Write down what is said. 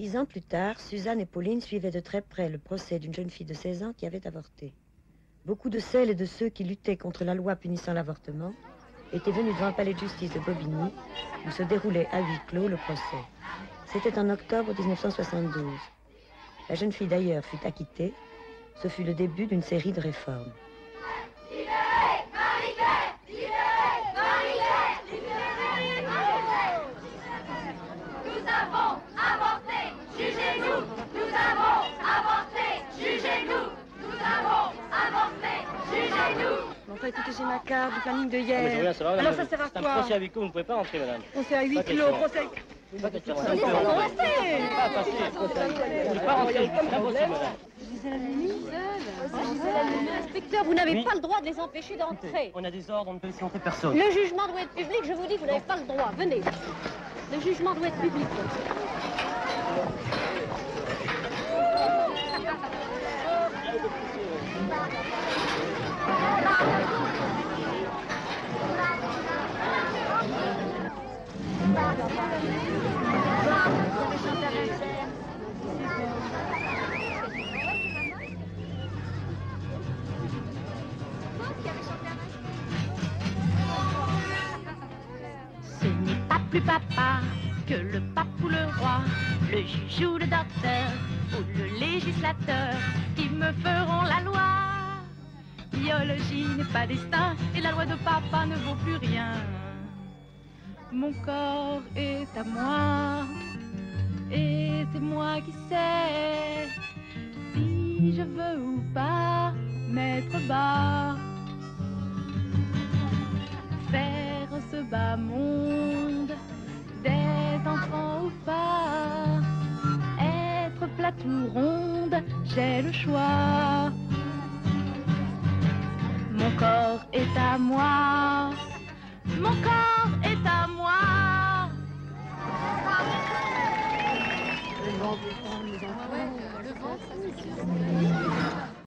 Dix ans plus tard, Suzanne et Pauline suivaient de très près le procès d'une jeune fille de 16 ans qui avait avorté. Beaucoup de celles et de ceux qui luttaient contre la loi punissant l'avortement étaient venus devant le palais de justice de Bobigny, où se déroulait à huis clos le procès. C'était en octobre 1972. La jeune fille d'ailleurs fut acquittée. Ce fut le début d'une série de réformes. Enfin, écoutez, j'ai ma carte du planning de Ah, hier. Alors, ça sert à C'est un quoi procès huis clos, vous ne pouvez pas rentrer, madame. On s'est à huis clos, procès. Pas question, Allez, madame. Vous ça pouvez va rentrer. passer. Pas passer. Vous ne pouvez pas rentrer, c'est impossible, madame. Inspecteur, vous n'avez Oui. pas le droit de les empêcher d'entrer. On a des ordres, on ne peut laisser entrer personne. Le jugement doit être public, je vous dis, vous n'avez pas le droit. Venez. Le jugement doit être public. Plus papa que le pape ou le roi, le juge ou le docteur ou le législateur qui me feront la loi. Biologie n'est pas destin et la loi de papa ne vaut plus rien. Mon corps est à moi et c'est moi qui sais si je veux ou pas mettre bas j'ai le choix. Mon corps est à moi. Mon corps est à moi. Le ventre, ça, c'est sûr.